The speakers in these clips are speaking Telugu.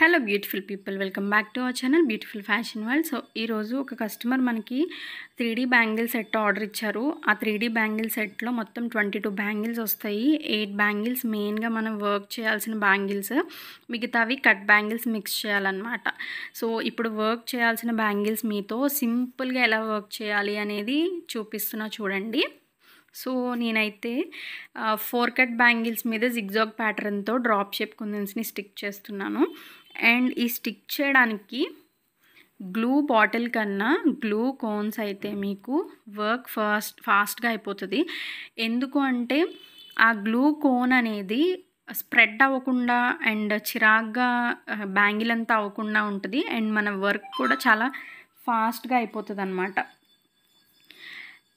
Hello beautiful people welcome back to our channel beautiful fashion world so ఈరోజు ఒక కస్టమర్ మనకి three D bangle set order ఇచ్చారు. ఆ త్రీ డీ బ్యాంగిల్ సెట్లో మొత్తం ట్వంటీ టూ బ్యాంగిల్స్ వస్తాయి ఎయిట్ బ్యాంగిల్స్ మెయిన్గా మనం వర్క్ చేయాల్సిన బ్యాంగిల్స్ మిగతావి కట్ బ్యాంగిల్స్ మిక్స్ చేయాలన్నమాట. సో ఇప్పుడు వర్క్ చేయాల్సిన బ్యాంగిల్స్ మీతో సింపుల్గా ఎలా వర్క్ చేయాలి అనేది చూపిస్తున్నా చూడండి. సో నేనైతే ఫోర్ కట్ బ్యాంగిల్స్ మీద జిగ్జాగ్ ప్యాటర్న్తో డ్రాప్ షేప్ కుందన్స్ని స్టిక్ చేస్తున్నాను. అండ్ ఈ స్టిక్ చేయడానికి గ్లూ బాటిల్ కన్నా గ్లూ కోన్స్ అయితే మీకు వర్క్ ఫాస్ట్ ఫాస్ట్గా అయిపోతుంది. ఎందుకు అంటే ఆ గ్లూ కోన్ అనేది స్ప్రెడ్ అవ్వకుండా అండ్ చిరాగ్గా బ్యాంగిల్ అంతా అవ్వకుండా ఉంటుంది. అండ్ మన వర్క్ కూడా చాలా ఫాస్ట్గా అయిపోతుంది అనమాట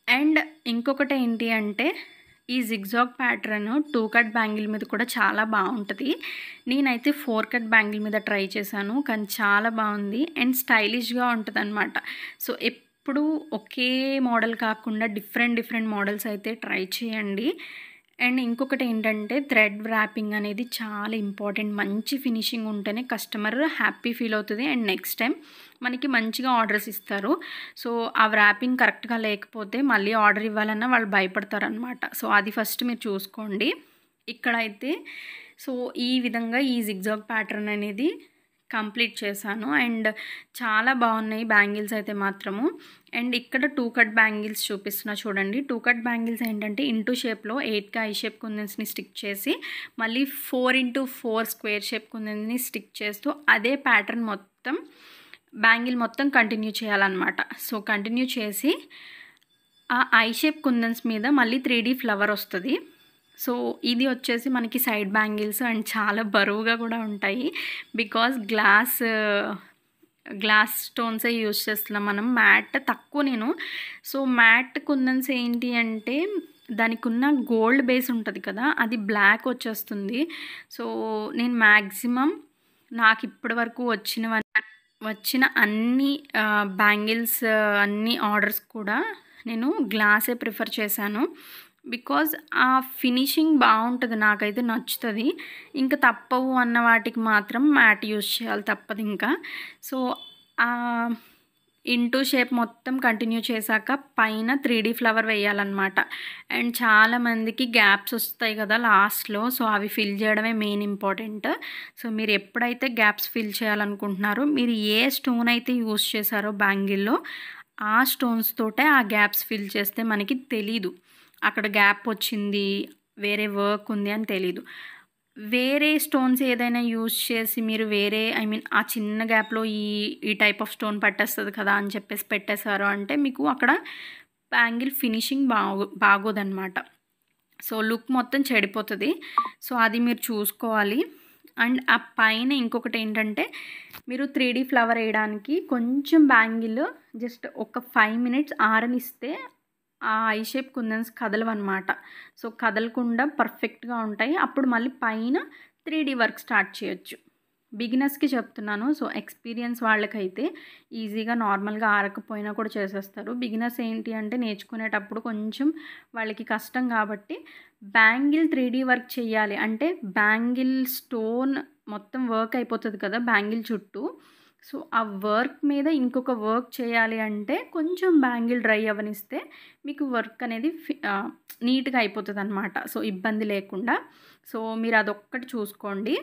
అండ్ ఇంకొకటి ఏంటి అంటే ఈ zigzag pattern two cut bangle మీద కూడా చాలా బాగుంటుంది. నేనైతే ఫోర్ కట్ బ్యాంగిల్ మీద ట్రై చేశాను కానీ చాలా బాగుంది అండ్ స్టైలిష్గా ఉంటుంది అనమాట సో ఎప్పుడు ఒకే మోడల్ కాకుండా డిఫరెంట్ డిఫరెంట్ మోడల్స్ అయితే ట్రై చేయండి. అండ్ ఇంకొకటి ఏంటంటే థ్రెడ్ ర్యాపింగ్ అనేది చాలా ఇంపార్టెంట్. మంచి ఫినిషింగ్ ఉంటేనే కస్టమర్ హ్యాపీ ఫీల్ అవుతుంది. అండ్ నెక్స్ట్ టైం మనకి మంచిగా ఆర్డర్స్ ఇస్తారు. సో ఆ ర్యాపింగ్ కరెక్ట్గా లేకపోతే మళ్ళీ ఆర్డర్ ఇవ్వాలన్నా వాళ్ళు భయపడతారు అనమాట సో అది ఫస్ట్ మీరు చూసుకోండి. ఇక్కడైతే సో ఈ విధంగా ఈ జిగ్జాగ్ ప్యాటర్న్ అనేది కంప్లీట్ చేశాను. అండ్ చాలా బాగున్నాయి బ్యాంగిల్స్ అయితే మాత్రము. అండ్ ఇక్కడ టూ కట్ బ్యాంగిల్స్ చూపిస్తున్నా చూడండి. టూ కట్ బ్యాంగిల్స్ ఏంటంటే ఇంటూ షేప్లో ఎయిట్గా ఐ షేప్ కుందన్స్ని స్టిక్ చేసి మళ్ళీ four into four square shape కుందన్స్ని stick చేస్తూ అదే ప్యాటర్న్ మొత్తం బ్యాంగిల్ మొత్తం కంటిన్యూ చేయాలన్నమాట. సో కంటిన్యూ చేసి ఆ ఐ షేప్ కుందన్స్ మీద మళ్ళీ త్రీ ఫ్లవర్ వస్తుంది. సో ఇది వచ్చేసి మనకి సైడ్ బ్యాంగిల్స్ అండ్ చాలా బరువుగా కూడా ఉంటాయి. బికాస్ గ్లాస్ గ్లాస్ స్టోన్సే యూజ్ చేస్తున్నాం మనం. మ్యాట్ తక్కువ నేను. సో మ్యాట్ కుందన్స్ ఏంటి అంటే దానికి ఉన్న గోల్డ్ బేస్ ఉంటుంది కదా అది బ్లాక్ వచ్చేస్తుంది. సో నేను మ్యాక్సిమం నాకు ఇప్పటి వరకు వచ్చిన వచ్చిన అన్ని బ్యాంగిల్స్ అన్ని ఆర్డర్స్ కూడా నేను గ్లాసే ప్రిఫర్ చేశాను. బికాజ్ ఆ ఫినిషింగ్ బాగుంటుంది నాకైతే నచ్చుతుంది. ఇంకా తప్పవు అన్న వాటికి మాత్రం మ్యాట్ యూస్ చేయాలి తప్పదు ఇంకా. సో ఇంటూ షేప్ మొత్తం కంటిన్యూ చేశాక పైన త్రీ ఫ్లవర్ వేయాలన్నమాట. అండ్ చాలామందికి గ్యాప్స్ వస్తాయి కదా లాస్ట్లో సో అవి ఫిల్ చేయడమే మెయిన్ ఇంపార్టెంట్. సో మీరు ఎప్పుడైతే గ్యాప్స్ ఫిల్ చేయాలనుకుంటున్నారో మీరు ఏ స్టోన్ అయితే యూస్ చేశారో బ్యాంగిల్లో ఆ స్టోన్స్ తోటే ఆ గ్యాప్స్ ఫిల్ చేస్తే మనకి తెలీదు. అక్కడ గ్యాప్ వచ్చింది వేరే వర్క్ ఉంది అని తెలీదు. వేరే స్టోన్స్ ఏదైనా యూజ్ చేసి మీరు వేరే ఐ మీన్ ఆ చిన్న గ్యాప్లో ఈ ఈ టైప్ ఆఫ్ స్టోన్ పట్టేస్తుంది కదా అని చెప్పేసి పెట్టేశారు అంటే మీకు అక్కడ బ్యాంగిల్ ఫినిషింగ్ బాగో బాగోదన్నమాట. సో లుక్ మొత్తం చెడిపోతుంది. సో అది మీరు చూసుకోవాలి. అండ్ ఆ పైన ఇంకొకటి ఏంటంటే మీరు త్రీ ఫ్లవర్ వేయడానికి కొంచెం బ్యాంగిల్ జస్ట్ ఒక ఫైవ్ మినిట్స్ ఆరనిస్తే ఆ ఐ షేప్ కుందన్స్ కదలవన్నమాట. సో కదలకుండా పర్ఫెక్ట్గా ఉంటాయి. అప్పుడు మళ్ళీ పైన త్రీ వర్క్ స్టార్ట్ చేయొచ్చు. బిగినర్స్కి చెప్తున్నాను. సో ఎక్స్పీరియన్స్ వాళ్ళకైతే ఈజీగా నార్మల్గా ఆరకపోయినా కూడా చేసేస్తారు. బిగినర్స్ ఏంటి అంటే నేర్చుకునేటప్పుడు కొంచెం వాళ్ళకి కష్టం కాబట్టి బ్యాంగిల్ త్రీ వర్క్ చేయాలి. అంటే బ్యాంగిల్ స్టోన్ మొత్తం వర్క్ అయిపోతుంది కదా బ్యాంగిల్ చుట్టూ. సో ఆ వర్క్ మీద ఇంకొక వర్క్ చేయాలి అంటే కొంచెం బ్యాంగిల్ డ్రై అవ్వనిస్తే మీకు వర్క్ అనేది నీట్గా అయిపోతుంది అనమాట సో ఇబ్బంది లేకుండా. సో మీరు అదొక్కటి చూసుకోండి.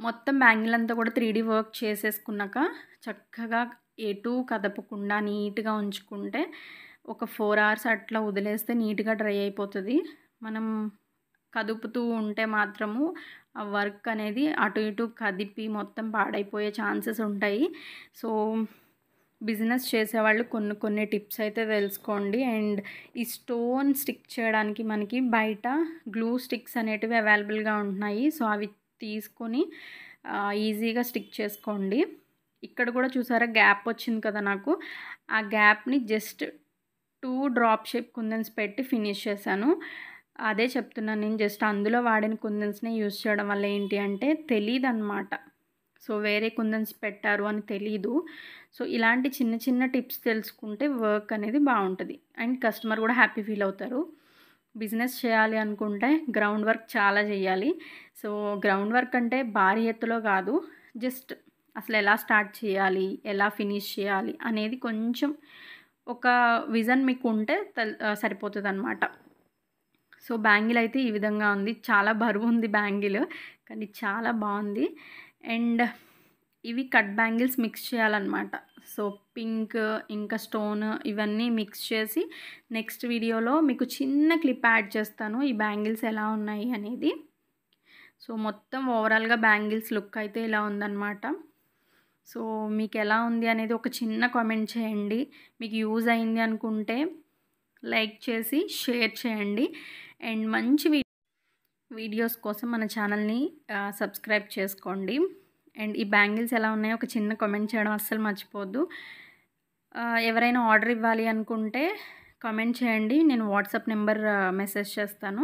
మొత్తం బ్యాంగిల్ అంతా కూడా త్రీ వర్క్ చేసేసుకున్నాక చక్కగా ఎటు కదపకుండా నీట్గా ఉంచుకుంటే ఒక ఫోర్ అవర్స్ అట్లా వదిలేస్తే నీట్గా డ్రై అయిపోతుంది. మనం కదుపుతూ ఉంటే మాత్రము ఆ వర్క్ అనేది అటు ఇటు కదిపి మొత్తం పాడైపోయే ఛాన్సెస్ ఉంటాయి. సో బిజినెస్ చేసేవాళ్ళు కొన్ని కొన్ని టిప్స్ అయితే తెలుసుకోండి. అండ్ ఈ స్టోన్ స్టిక్ చేయడానికి మనకి బయట గ్లూ స్టిక్స్ అనేటివి అవైలబుల్గా ఉంటున్నాయి. సో అవి తీసుకొని ఈజీగా స్టిక్ చేసుకోండి. ఇక్కడ కూడా చూసారా గ్యాప్ వచ్చింది కదా నాకు. ఆ గ్యాప్ని జస్ట్ టూ డ్రాప్ షేప్ కుందన్స్ పెట్టి ఫినిష్ చేశాను. అదే చెప్తున్నాను నేను జస్ట్ అందులో వాడిన కుందన్స్నే యూజ్ చేయడం వల్ల ఏంటి అంటే తెలియదు అనమాట సో వేరే కుందన్స్ పెట్టారు అని తెలీదు. సో ఇలాంటి చిన్న చిన్న టిప్స్ తెలుసుకుంటే వర్క్ అనేది బాగుంటుంది. అండ్ కస్టమర్ కూడా హ్యాపీ ఫీల్ అవుతారు. బిజినెస్ చేయాలి అనుకుంటే గ్రౌండ్ వర్క్ చాలా చేయాలి. సో గ్రౌండ్ వర్క్ అంటే భారీ ఎత్తులో కాదు. జస్ట్ అసలు ఎలా స్టార్ట్ చేయాలి ఎలా ఫినిష్ చేయాలి అనేది కొంచెం ఒక విజన్ మీకు ఉంటే సరిపోతుంది అనమాట సో బ్యాంగిల్ అయితే ఈ విధంగా ఉంది. చాలా బరువు ఉంది బ్యాంగిల్ కానీ చాలా బాగుంది. అండ్ ఇవి కట్ బ్యాంగిల్స్ మిక్స్ చేయాలన్నమాట. సో పింక్ ఇంకా స్టోన్ ఇవన్నీ మిక్స్ చేసి నెక్స్ట్ వీడియోలో మీకు చిన్న క్లిప్ యాడ్ చేస్తాను. ఈ బ్యాంగిల్స్ ఎలా ఉన్నాయి అనేది. సో మొత్తం ఓవరాల్గా బ్యాంగిల్స్ లుక్ అయితే ఇలా ఉందన్నమాట. సో మీకు ఎలా ఉంది అనేది ఒక చిన్న కామెంట్ చేయండి. మీకు యూజ్ అయింది అనుకుంటే లైక్ చేసి షేర్ చేయండి. అండ్ మంచి వీడియోస్ కోసం మన ఛానల్ని సబ్స్క్రైబ్ చేసుకోండి. అండ్ ఈ బ్యాంగిల్స్ ఎలా ఉన్నాయో ఒక చిన్న కామెంట్ చేయడం అస్సలు మర్చిపోద్దు. ఎవరైనా ఆర్డర్ ఇవ్వాలి అనుకుంటే కామెంట్ చేయండి. నేను వాట్సాప్ నెంబర్ మెసేజ్ చేస్తాను.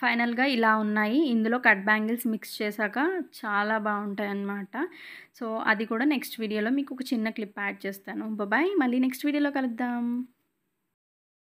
ఫైనల్గా ఇలా ఉన్నాయి. ఇందులో కట్ బ్యాంగిల్స్ మిక్స్ చేశాక చాలా బాగుంటాయి అన్నమాట సో అది కూడా నెక్స్ట్ వీడియోలో మీకు ఒక చిన్న క్లిప్ యాడ్ చేస్తాను. బాయ్ మళ్ళీ నెక్స్ట్ వీడియోలో కలుద్దాం.